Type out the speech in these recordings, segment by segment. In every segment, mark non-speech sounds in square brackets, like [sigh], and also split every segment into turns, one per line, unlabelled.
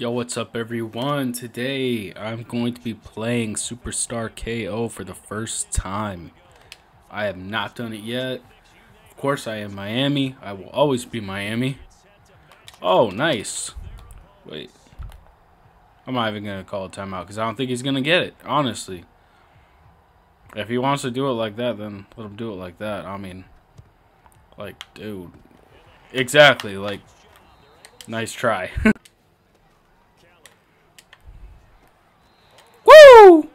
Yo, what's up everyone? Today I'm going to be playing Superstar KO for the first time. I have not done it yet. Of course I am Miami. I will always be Miami. Oh, nice. Wait. I'm not even going to call a timeout because I don't think he's going to get it, honestly. If he wants to do it like that, then let him do it like that. I mean, like, dude. Exactly, like, nice try. [laughs] Woo!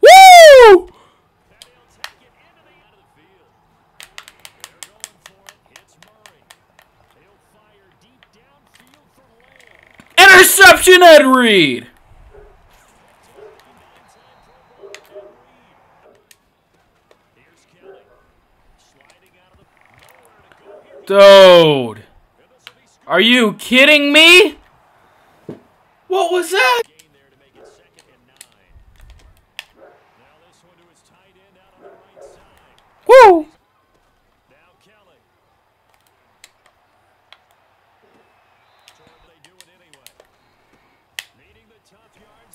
Woo! Interception, Ed Reed! Dude. Are you kidding me? What was that?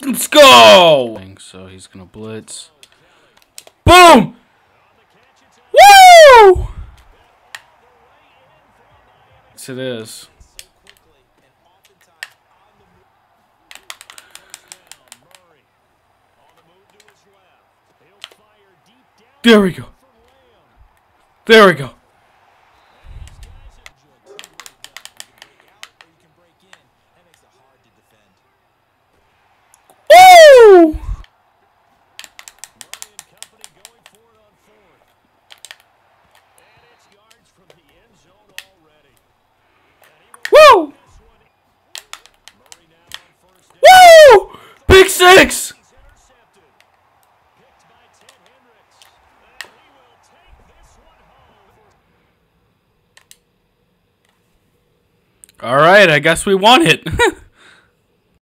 Let's go! So he's gonna blitz. Boom! Woo! Yes, it is. There we go. There we go. Six! All right, I guess we won it. [laughs]